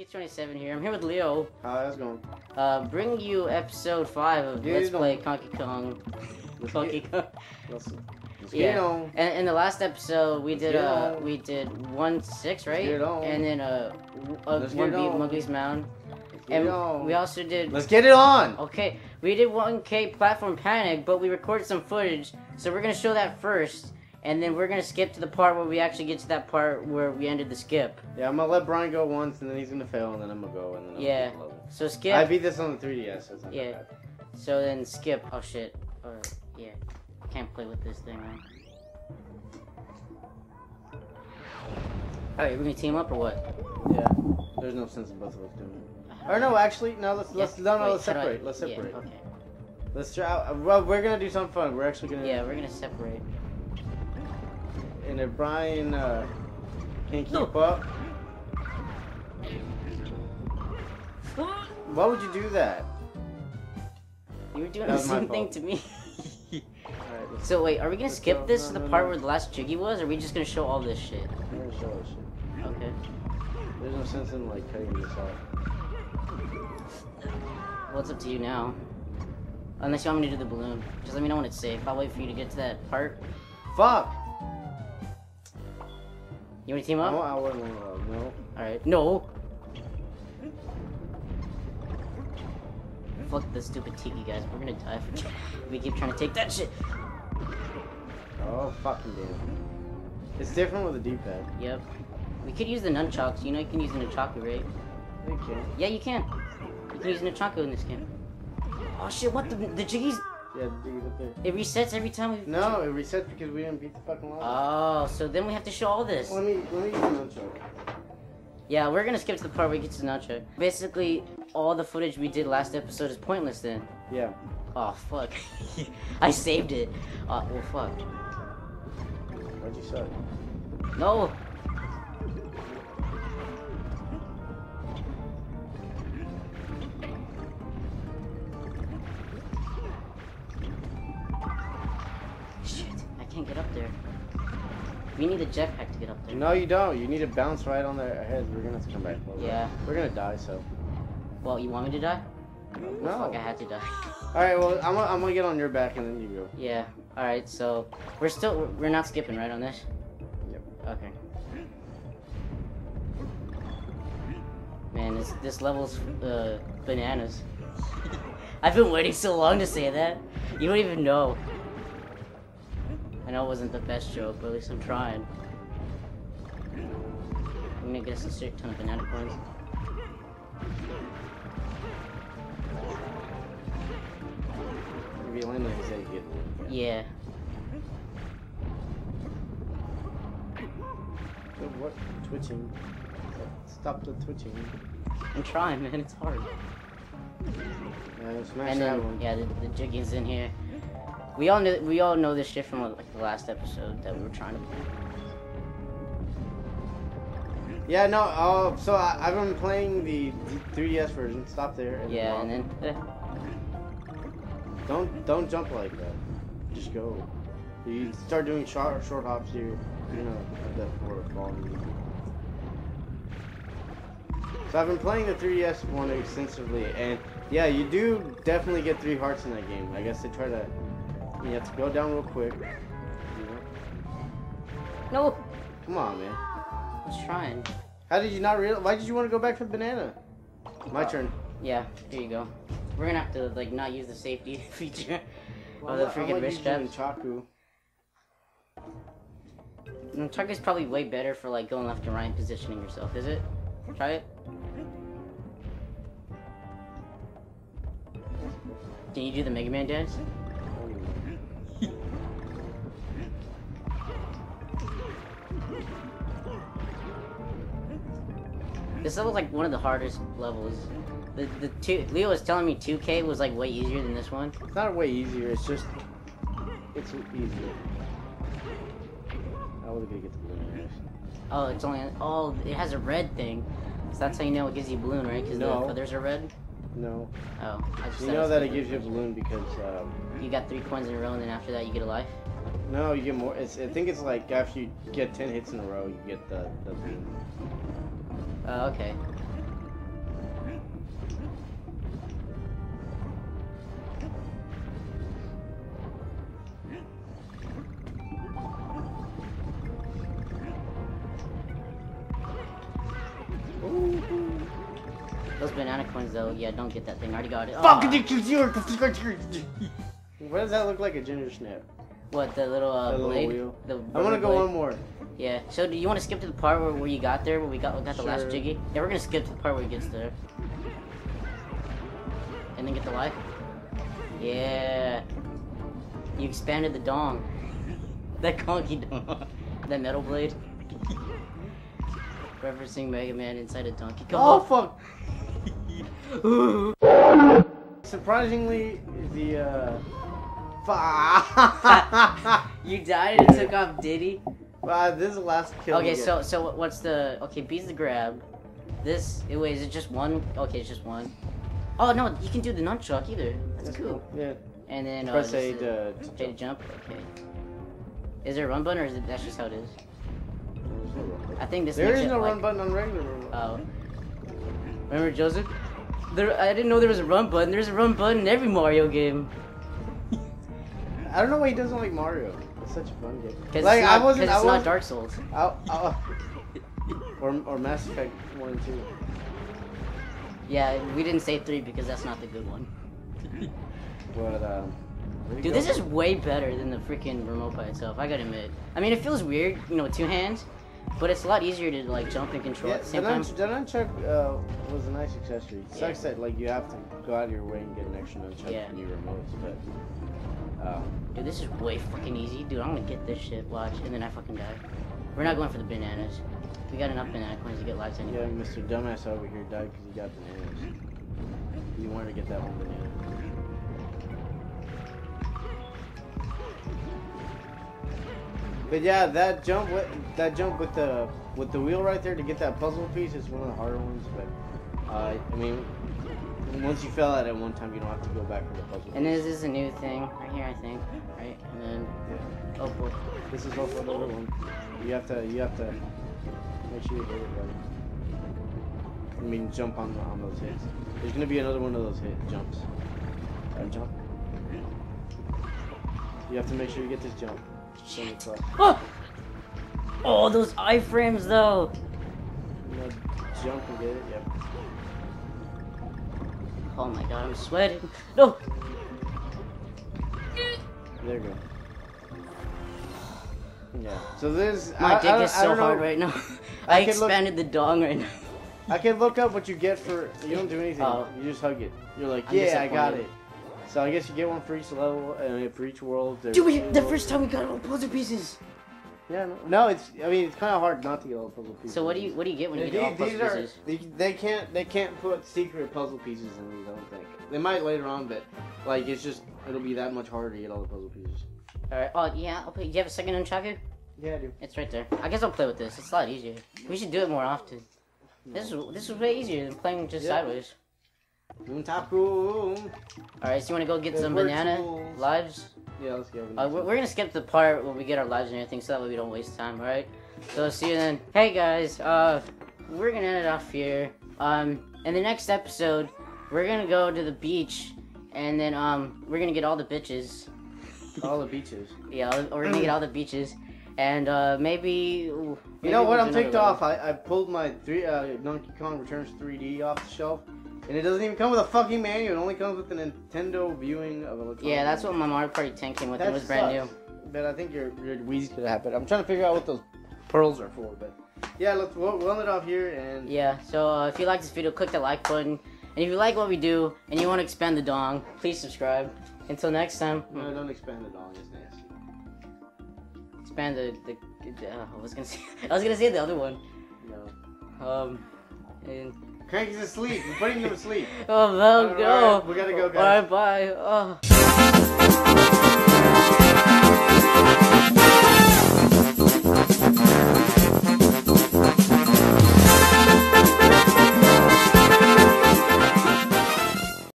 Monkey27 here. I'm here with Leo. How's it going? Uh, bring you episode 5 of Let's Play Donkey Kong. Donkey Kong. let's, let's Yeah. on. And in the last episode, we did uh, on. we did one six, right? get on. And then uh, uh one beat on. Mugly's Mound. And we also did. Let's get it on. Okay, we did 1K Platform Panic, but we recorded some footage, so we're gonna show that first, and then we're gonna skip to the part where we actually get to that part where we ended the skip. Yeah, I'm gonna let Bryan go once, and then he's gonna fail, and then I'm gonna go, and then I'm Yeah. gonna. So skip. I beat this on the 3DS. So it's not Yeah. bad. So then skip. Oh shit. Uh, yeah. Can't play with this thing, man. Alright, we're gonna team up or what? Yeah. There's no sense in both of us doing it. Or no, actually, no. Let's let's no no. Wait, let's do I- separate. Let's separate. yeah, separate. okay. Let's try. uh, Well, we're gonna do something fun. We're actually gonna. Yeah, we're gonna separate. And if Bryan uh, can't keep No. up, why would you do that? You were doing the same thing to me. Alright, let's so wait, are we gonna skip go. this No, to the no, part no. where the last Jiggy was, or are we just gonna show all this shit? I'm gonna show us shit. Okay. There's no sense in like cutting this off. Well, up to you now. Unless you want me to do the balloon. Just let me know when it's safe. I'll wait for you to get to that part. Fuck! You wanna team up? want, I want, uh, no. Alright. No! Fuck the stupid tiki guys. We're gonna die if we keep trying to take that shit. Oh, fucking damn. It's different with the D-pad. Yep. We could use the nunchucks. You know you can use the nunchaku, right? You can. Yeah, you can. You can use nunchaku in this game. Oh shit, what? The, the jiggies? Yeah, dig it up there. It resets every time we... No, it resets because we didn't beat the fucking lava. Oh, so then we have to show all this. let me, let me use the nunchuck. Yeah, we're gonna skip to the part where we get to the nunchuck. Basically, all the footage we did last episode is pointless then. Yeah. Oh, fuck. I saved it. Oh well, fuck. Why'd you suck? No! Can't get up there. We need a jetpack to get up there. No, you don't. You need to bounce right on their heads. We're gonna have to come back. Yeah. We're gonna die, so. Well, you want me to die? No. Fuck, I had to die. Alright, well, I'm gonna, I'm gonna get on your back and then you go. yeah, alright, so we're still, we're- we're not skipping, right, on this? Yep. Okay. Man, this, this level's, uh, bananas. I've been waiting so long to say that. You don't even know. I know it wasn't the best joke, but at least I'm trying. I'm gonna get us a shit ton of banana coins. If you land on his head, you get. Yeah. So What? Twitching. Stop the twitching. I'm trying, man. It's hard. Yeah, smash and that then one. yeah, the, the jiggy's in here. We all know we all know this shit from like the last episode that we were trying to play. Yeah, no, uh, so I, I've been playing the 3DS version. Stop there. and Yeah, walk. and then eh, Don't don't jump like that. Just go. You start doing short short hops here. You know have that for falling. So I've been playing the 3DS one extensively, and yeah, you do definitely get three hearts in that game. I guess they try to. You have to go down real quick. No, Come on, man. I was trying. How did you not realize? Why did you want to go back for the banana? My turn. Yeah, here you go. We're gonna have to like not use the safety feature of the freaking wrist straps. Chaku. Is probably way better for like going left and right and positioning yourself. Is it? Try it. Can you do the Mega Man dance? This level's like one of the hardest levels. The the two Leo was telling me 2K was like way easier than this one. It's not way easier. It's just it's easier. I was gonna get the balloon. Oh, it's only oh it has a red thing. So that's how you know it gives you a balloon, right? Because No. the feathers are red. No, Oh, I just you know that it gives you a balloon because um, You got three coins in a row, and then after that you get a life. no, you get more. It's I think it's like after you get ten hits in a row, you get the the balloon. Uh, okay. Those banana coins, though, yeah, don't get that thing. I already got it. Fuck! Oh. What does that look like? A ginger snap? What, the little, uh, the blade? Wheel. The I want to go one more. Yeah. So do you want to skip to the part where, where you got there, where we got got the last jiggy? Yeah, we're gonna skip to the part where he gets there. And then get the life. Yeah. You expanded the dong. That conky dong. that metal blade. Referencing Mega Man inside a Donkey Kong. Oh fuck! Surprisingly, the uh. You died and took off Diddy. Wow, this is the last kill. Okay, so so what's the okay? B's the grab. This it wait, is it just one? Okay, it's just one. Oh no, you can do the nunchuck either. That's, That's cool. Yeah. And then uh, Press this A to, to A to jump. Okay. Is there a run button or is it that's just how it is? I think this. There is it, no like, run button on regular remote. Oh. Remember Joseph? There, I didn't know there was a run button. There's a run button in every Mario game. I don't know why he doesn't like Mario. It's such a fun game. Cause Like not, I wasn't. 'cause I it's was not Dark Souls. I, I, or or Mass Effect one and two. Yeah, we didn't say three because that's not the good one. But um. Dude, go? this is way better than the freaking remote by itself. I gotta admit. I mean, it feels weird, you know, with two hands, but it's a lot easier to like jump and control Yeah, at the same time. the nunchuck uh, was a nice accessory. Yeah. Sucks that like you have to go out of your way and get an extra nunchuck Yeah. for new remotes, but um, Dude, this is way fucking easy. Dude, I'm gonna get this shit. Watch, and then I fucking die. We're not going for the bananas. We got enough banana coins to get lives anyway. yeah. Mr. Dumbass over here died because he got bananas. You wanted to get that one banana. But yeah, that jump with that jump with the with the wheel right there to get that puzzle piece is one of the harder ones. But uh, I mean, once you fell at it one time, you don't have to go back for the puzzle. And this is a new thing right here, I think. Right, and then Yeah. oh boy. This is also another one. You have to you have to make sure you hit it right. I mean jump on on those hits. There's gonna be another one of those hit jumps. Uh, jump. You have to make sure you get this jump. Jump. Oh! oh, those iframes though. You know, jump and get it. Yep. Oh my god, I'm sweating. No. There you go. Yeah. So this My I, dick I, is so know. hard right now. I I, can look- expanded the dong right now. I can look up what you get for. You don't do anything. Oh. You just hug it. You're like, I'm yeah, I got it. So I guess you get one for each level and for each world. Dude, we, the first time we got all puzzle pieces. Yeah, no, no, it's. I mean, it's kind of hard not to get all the puzzle pieces. So what do you what do you get when you These, get all the puzzle are. pieces? They, they can't. They can't put secret puzzle pieces in these. I don't think. They might later on, but like it's just. It'll be that much harder to get all the puzzle pieces. All right. Oh yeah. I'll play. Do you have a second Unchaku? Yeah, I do. It's right there. I guess I'll play with this. It's a lot easier. We should do it more often. This is this is way easier than playing just Yeah. sideways. Taku. All right. So you want to go get It some banana rules. lives? Yeah, let's go. Uh, we're, we're gonna skip the part where we get our lives and everything, so that way we don't waste time. All right. So see you then. Hey guys. Uh, we're gonna end it off here. Um, in the next episode, we're gonna go to the beach, and then um, we're gonna get all the bitches. all the beaches. Yeah, we're gonna get all the beaches, and uh, maybe. You know what? I'm ticked off. I, I pulled my three uh, Donkey Kong Returns 3D off the shelf, and it doesn't even come with a fucking manual. It only comes with the Nintendo viewing of electronic. Yeah, that's what my Mario Party 10 came with. That it was brand new. But I think your your Wheezy could have it. I'm trying to figure out what those pearls are for. But yeah, let's we'll, we'll end it off here. And Yeah, so uh, if you like this video, click the like button. And if you like what we do and you want to expand the dong, please subscribe. Until next time, no, don't expand the dong. It's nasty. expand the. the uh, I was gonna say. I was gonna say the other one. No. Um. And, Cranky's asleep. We're putting him to sleep. oh, well, Alright, go. we gotta go, guys. Alright, bye. Oh.